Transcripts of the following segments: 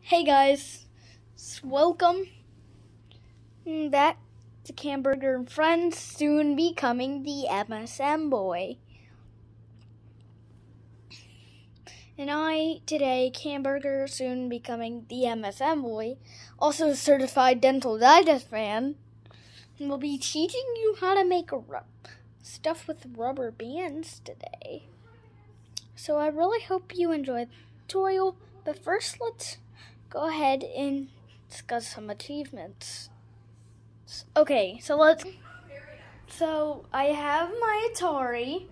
Hey guys, welcome back to Camburger and Friends, soon becoming the MSM boy. And I, today, Camburger, soon becoming the MSM boy, also a certified dental dentist fan, and will be teaching you how to make stuff with rubber bands today. So I really hope you enjoy the tutorial, but first let's go ahead and discuss some achievements. Okay, so let's. So I have my Atari.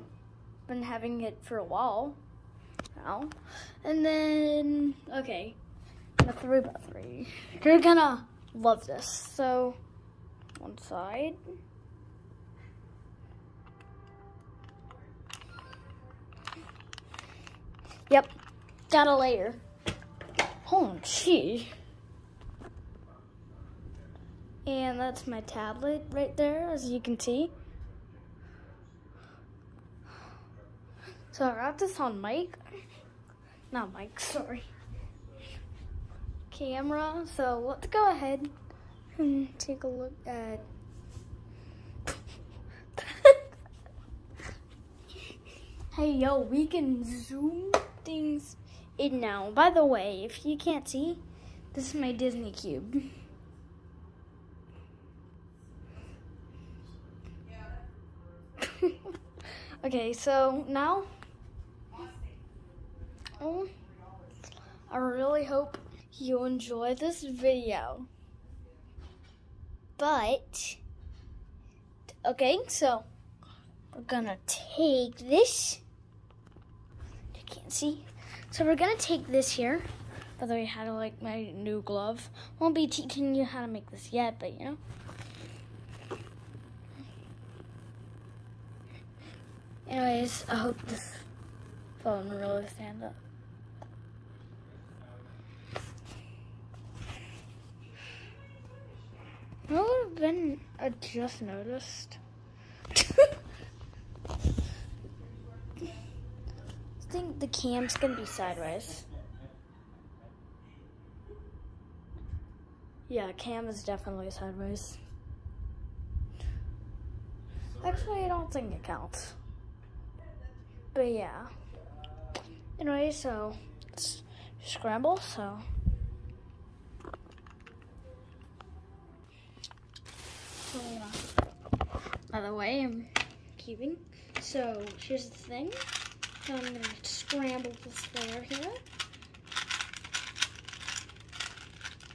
Been having it for a while now, and then okay, the three by three. You're gonna love this. So one side. Yep, got a layer. Gee. And that's my tablet right there, as you can see. So I got this on mic. Not mic, sorry. Camera. So let's go ahead and take a look at. hey, yo, we can zoom things in now. By the way, if you can't see, this is my Disney Cube. okay, so now, oh, I really hope you enjoy this video. But, okay, so we're gonna take this. You can't see. So we're gonna take this here. By the way, how to like my new glove. Won't be teaching you how to make this yet, but you know. Anyways, I hope this phone really stand up. What would have been I just noticed? I think the cam's gonna be sideways. Yeah, cam is definitely sideways. Actually, I don't think it counts. But yeah. Anyway, so it's scramble, so. So. By the way, I'm keeping. So here's the thing. So I'm gonna scramble this layer here.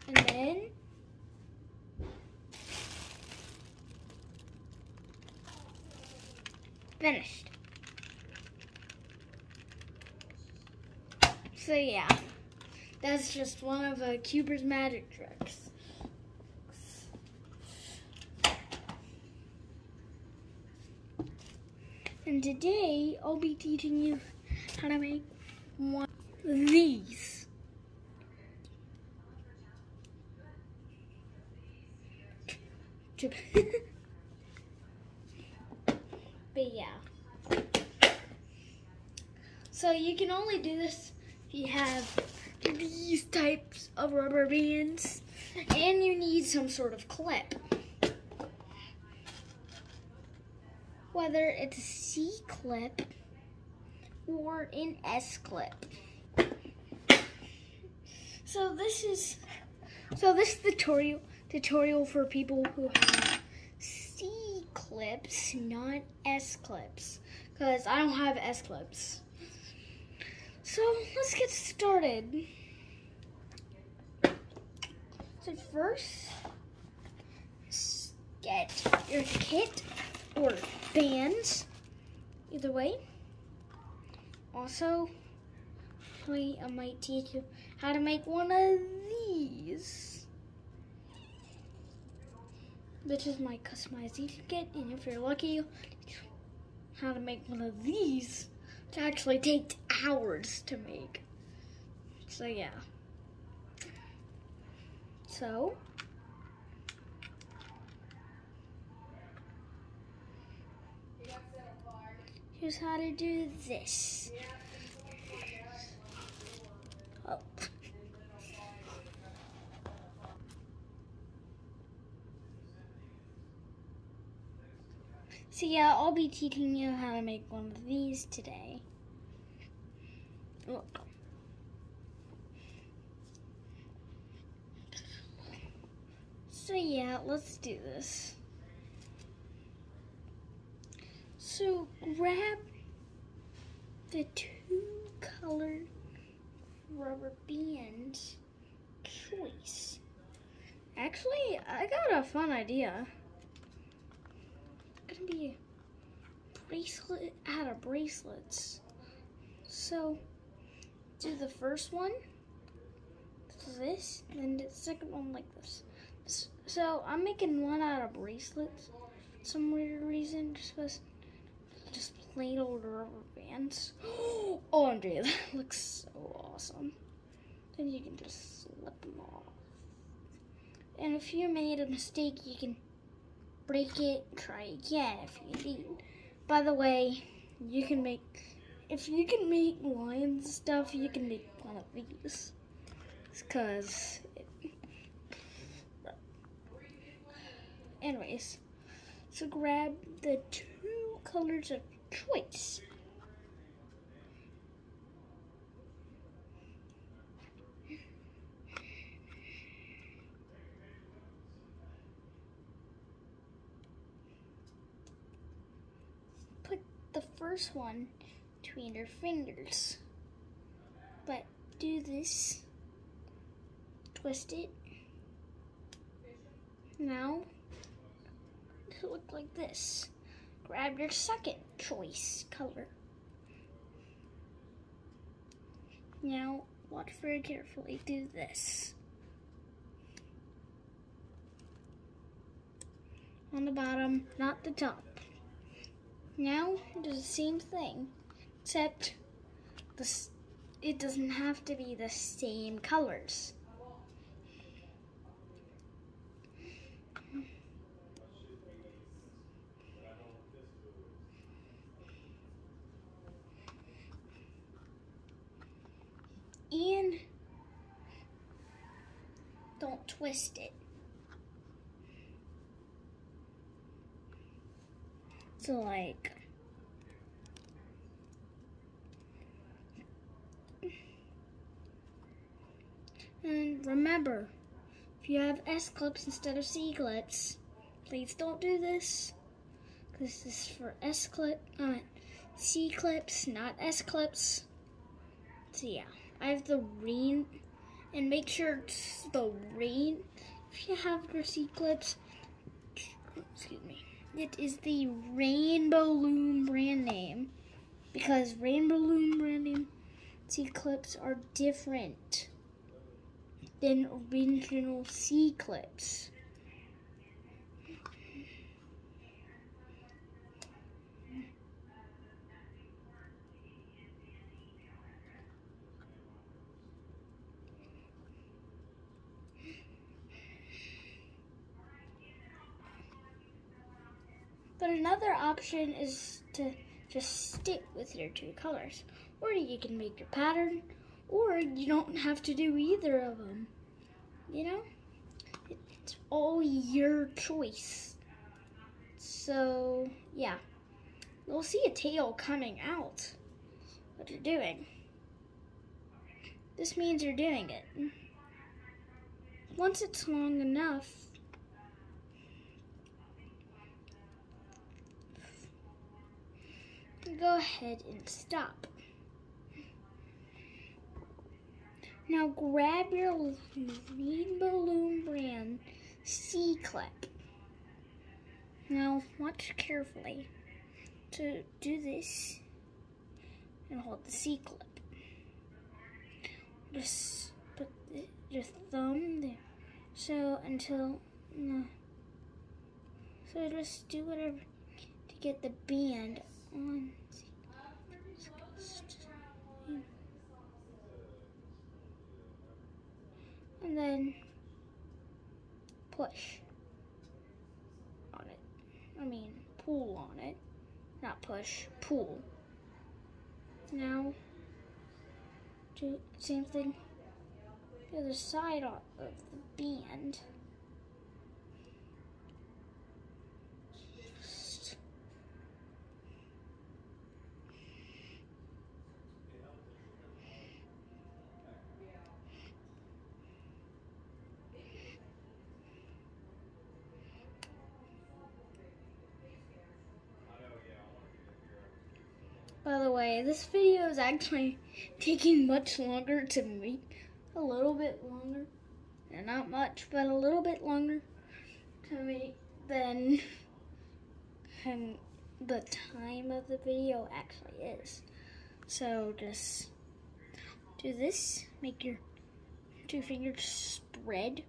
And then finished. So yeah, that's just one of uh, Cuber's magic tricks. And today I'll be teaching you how to make one of these. but yeah. So you can only do this if you have these types of rubber bands and you need some sort of clip. Whether it's a C clip or an S clip. So this is so this tutorial tutorial for people who have C clips, not S clips. Because I don't have S clips. So let's get started. So first, get your kit or bands, either way. Also, I might teach you how to make one of these. Which is my customization kit, and if you're lucky, how to make one of these to actually take hours to make. So yeah. So how to do this. Oh. So yeah, I'll be teaching you how to make one of these today. Look. So yeah, let's do this. So grab the two color rubber bands choice. Actually, I got a fun idea. It's gonna be bracelet out of bracelets. So do the first one, this, and the second one like this. So I'm making one out of bracelets. Some weird reason, just because just plain old rubber bands. Oh, Andre, that looks so awesome. Then you can just slip them off. And if you made a mistake, you can break it, try again if you need. By the way, you can make, if you can make lions stuff, you can make one of these. Because, anyways, so grab the two colors of choice. Put the first one between your fingers. But do this. Twist it. Now, it look like this grab your second choice color. Now, watch very carefully. Do this. On the bottom, not the top. Now, do the same thing, except this, it doesn't have to be the same colors. And don't twist it. So like and remember if you have S clips instead of C clips please don't do this. This is for S clip uh, C clips not S clips. So yeah I have the rain, and make sure it's the rain. If you have your C clips, excuse me, it is the Rainbow Loom brand name because Rainbow Loom brand name C clips are different than original C clips. But another option is to just stick with your two colors. Or you can make your pattern, or you don't have to do either of them. You know? It's all your choice. So, yeah. You'll see a tail coming out. What you're doing. This means you're doing it. Once it's long enough, go ahead and stop. Now grab your Rainbow Loom brand C-clip. Now watch carefully to do this and hold the C-clip. Just put the, your thumb there. So until. So just do whatever to get the band And then push on it. I mean, pull on it. Not push, pull. Now, do same thing the other side of the band. By the way, this video is actually taking much longer to make. A little bit longer. And not much, but a little bit longer to make than and the time of the video actually is. So just do this, make your two fingers spread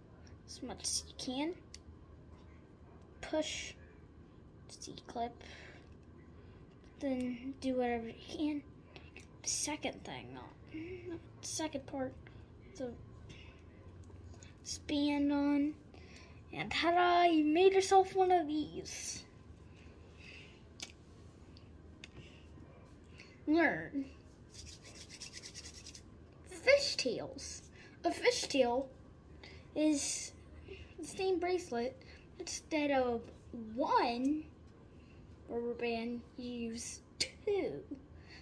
as much as you can. Push C-clip, then do whatever you can. Second thing, not second part, the span on, and ta-da, you made yourself one of these. Learn. Fish tails. A fish tail is the same bracelet. Instead of one rubber band, you use two.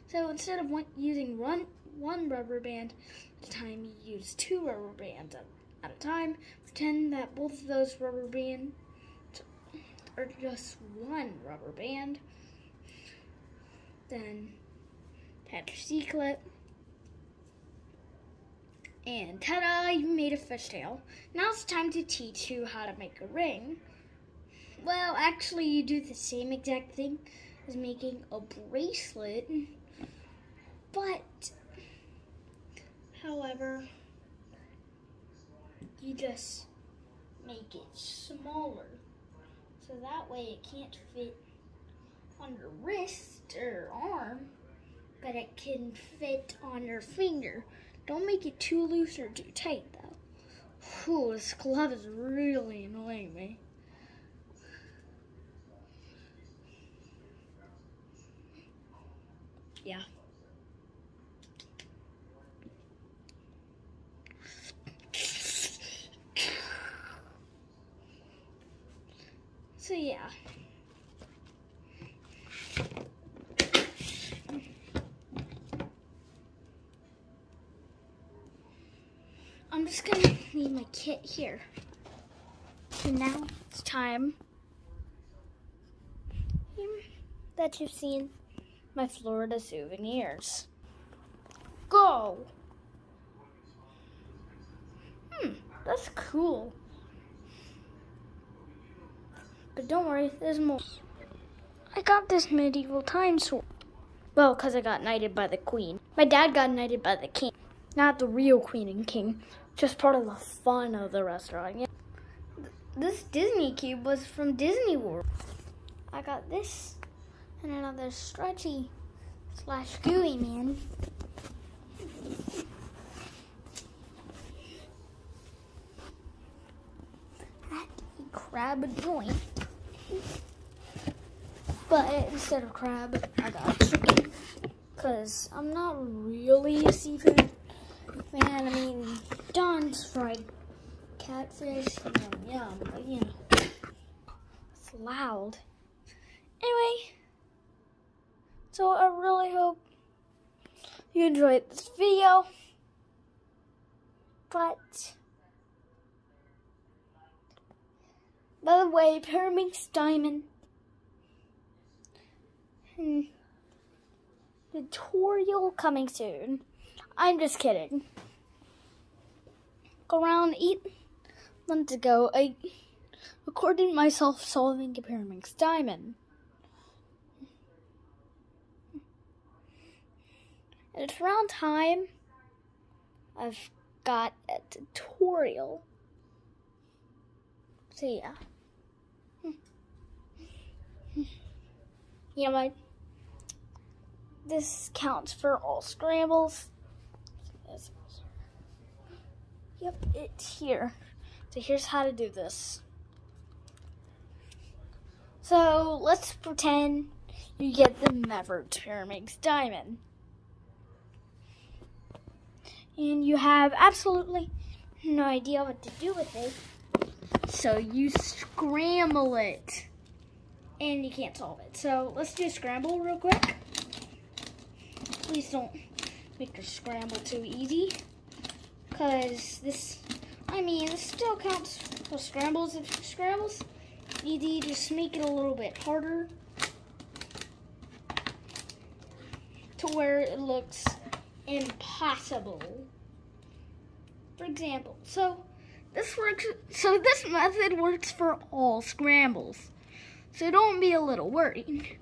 So instead of one, using one, one rubber band at a time, you use two rubber bands at, a time. Pretend that both of those rubber bands are just one rubber band. Then attach your C-clip. And ta-da, you made a fishtail. Now it's time to teach you how to make a ring. Well, actually, you do the same exact thing as making a bracelet. But, however, you just make it smaller. So that way it can't fit on your wrist or arm, but it can fit on your finger. Don't make it too loose or too tight though. Whew, this glove is really annoying me. Yeah. So yeah. I'm just gonna leave my kit here. So now it's time hmm, that you've seen my Florida souvenirs. Go! Hmm, that's cool. But don't worry, there's more. I got this medieval time sword. Well, because I got knighted by the queen. My dad got knighted by the king. Not the real queen and king. Just part of the fun of the restaurant. This Disney cube was from Disney World. I got this and another stretchy slash gooey man. At a crab joint. But instead of crab, I got chicken. Because I'm not really a seafood fan. I mean, Don's fried catfish, yum, yum, but you know, it's loud. Anyway, so I really hope you enjoyed this video. But, by the way, Pyraminx Diamond and tutorial coming soon. I'm just kidding. Around eight months ago, I recorded myself solving a Pyraminx Diamond. It's around time I've got a tutorial. So yeah. You know what? This counts for all scrambles. Yep, it's here. So here's how to do this. So let's pretend you get the Maverick Pyraminx Diamond and you have absolutely no idea what to do with it. So you scramble it and you can't solve it. So let's do scramble real quick. Please don't make your scramble too easy because this, I mean, this still counts for scrambles. If scrambles easy, just make it a little bit harder. to where it looks impossible. For example, so this works so this method works for all scrambles. So don't be a little worried.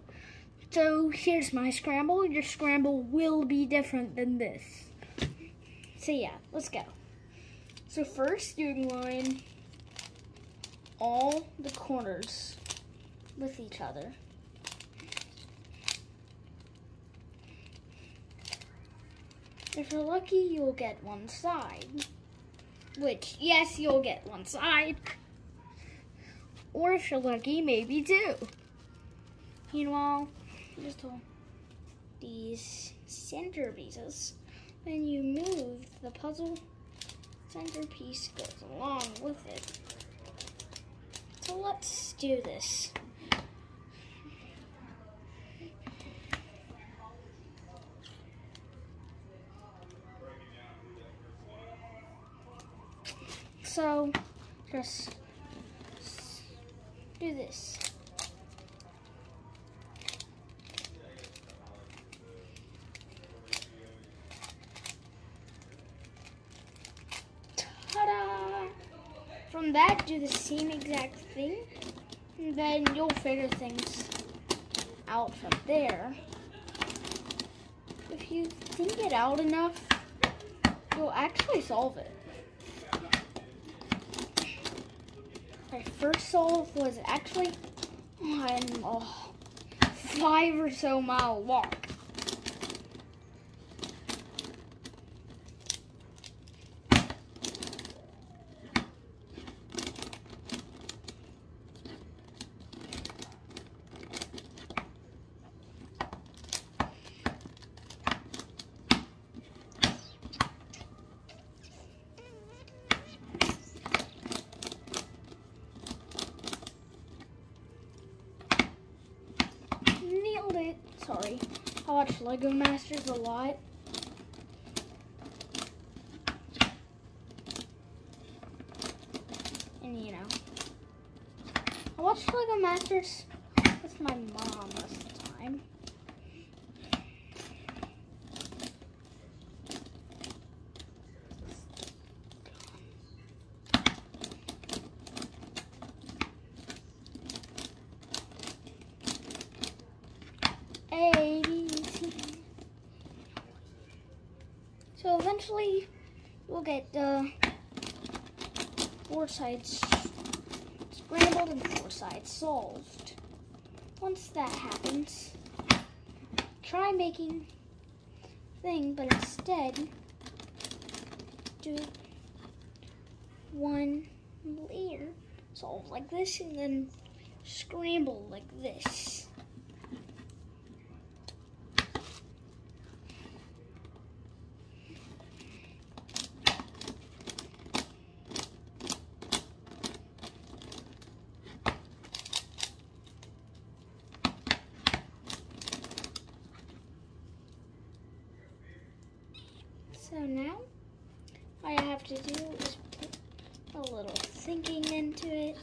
So here's my scramble. Your scramble will be different than this. So yeah, let's go. So first you line all the corners with each other. If you're lucky, you'll get one side. Which, yes, you'll get one side. Or if you're lucky, maybe two. Meanwhile, just hold these center pieces. When you move the puzzle centerpiece goes along with it. So let's do this. So just do this. Ta-da! From that, do the same exact thing. And then you'll figure things out from there. If you think it out enough, you'll actually solve it. My first solve was actually on a five or so mile walk. I watch Lego Masters a lot. And you know. I watch Lego Masters with my mom most of the time. A, B, C. We'll get the four sides scrambled and four sides solved. Once that happens, try making thing, but instead do one layer solve like this and then scramble like this. So now, all I have to do is put a little thinking into it.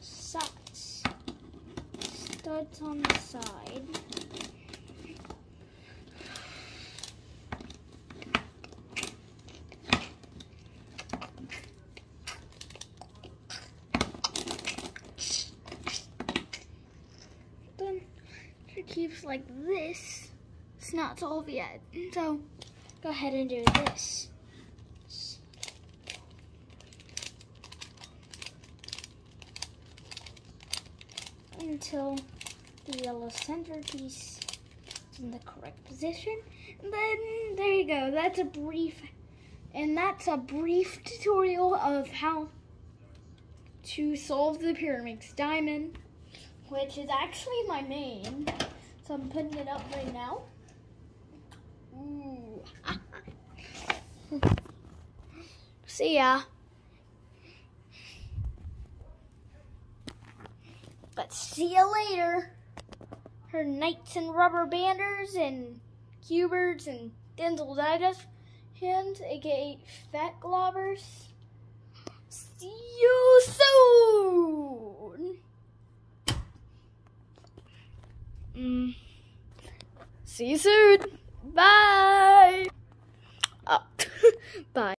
Sides. Studs on the side. Then it keeps like this. It's not solved yet. So go ahead and do this. Until the yellow centerpiece is in the correct position. And then there you go. That's a brief and that's a brief tutorial of how to solve the Pyraminx diamond, which is actually my main. So I'm putting it up right now. Ooh. See ya. But see you later. Her knights and rubber banders and cubers and dental digest hands, aka fat globbers. See you soon. Mm. See you soon. Bye. Oh, bye.